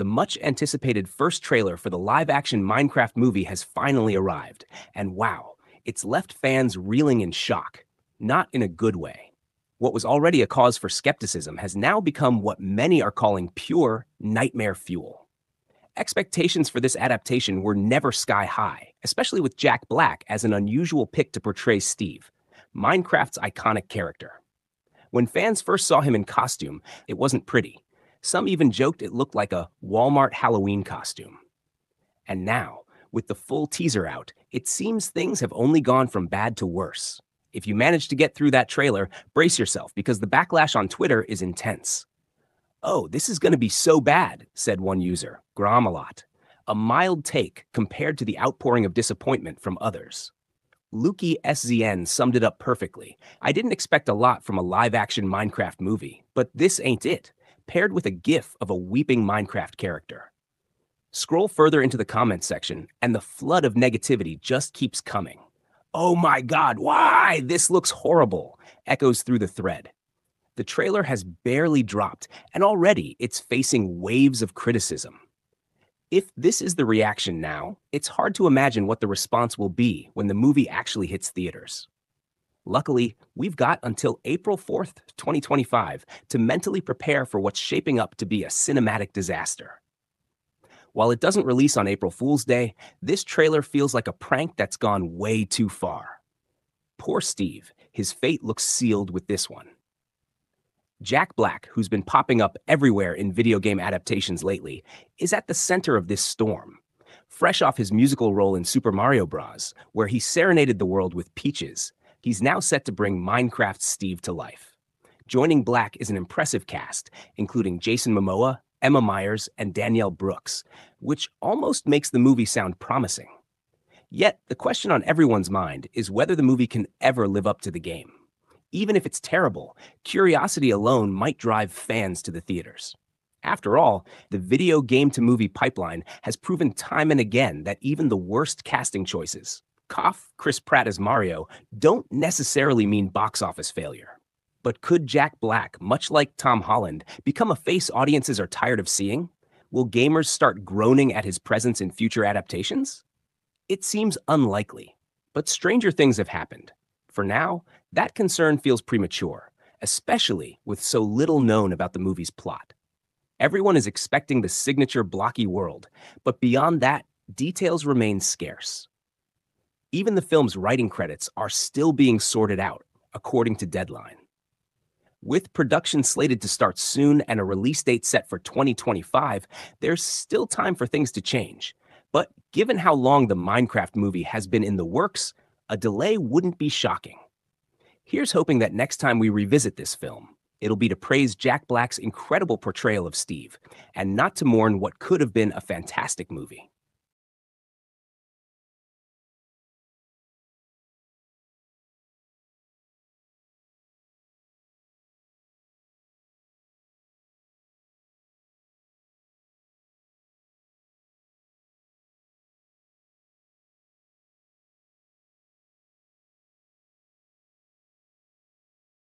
the much anticipated first trailer for the live action Minecraft movie has finally arrived. And wow, it's left fans reeling in shock, not in a good way. What was already a cause for skepticism has now become what many are calling pure nightmare fuel. Expectations for this adaptation were never sky high, especially with Jack Black as an unusual pick to portray Steve, Minecraft's iconic character. When fans first saw him in costume, it wasn't pretty. Some even joked it looked like a Walmart Halloween costume. And now, with the full teaser out, it seems things have only gone from bad to worse. If you manage to get through that trailer, brace yourself because the backlash on Twitter is intense. Oh, this is going to be so bad, said one user, Gromalot. A mild take compared to the outpouring of disappointment from others. Lukey SZN summed it up perfectly. I didn't expect a lot from a live action Minecraft movie, but this ain't it, paired with a gif of a weeping Minecraft character. Scroll further into the comments section, and the flood of negativity just keeps coming. Oh my god, why? This looks horrible, echoes through the thread. The trailer has barely dropped, and already it's facing waves of criticism. If this is the reaction now, it's hard to imagine what the response will be when the movie actually hits theaters. Luckily, we've got until April 4th, 2025 to mentally prepare for what's shaping up to be a cinematic disaster. While it doesn't release on April Fool's Day, this trailer feels like a prank that's gone way too far. Poor Steve, his fate looks sealed with this one. Jack Black, who's been popping up everywhere in video game adaptations lately, is at the center of this storm. Fresh off his musical role in Super Mario Bros., where he serenaded the world with Peaches, he's now set to bring Minecraft Steve to life. Joining Black is an impressive cast, including Jason Momoa, Emma Myers, and Danielle Brooks, which almost makes the movie sound promising. Yet, the question on everyone's mind is whether the movie can ever live up to the game. Even if it's terrible, curiosity alone might drive fans to the theaters. After all, the video game to movie pipeline has proven time and again that even the worst casting choices, cough Chris Pratt as Mario, don't necessarily mean box office failure. But could Jack Black, much like Tom Holland, become a face audiences are tired of seeing? Will gamers start groaning at his presence in future adaptations? It seems unlikely, but stranger things have happened. For now, that concern feels premature, especially with so little known about the movie's plot. Everyone is expecting the signature blocky world, but beyond that, details remain scarce. Even the film's writing credits are still being sorted out, according to Deadline. With production slated to start soon and a release date set for 2025, there's still time for things to change. But given how long the Minecraft movie has been in the works, a delay wouldn't be shocking. Here's hoping that next time we revisit this film, it'll be to praise Jack Black's incredible portrayal of Steve and not to mourn what could have been a fantastic movie.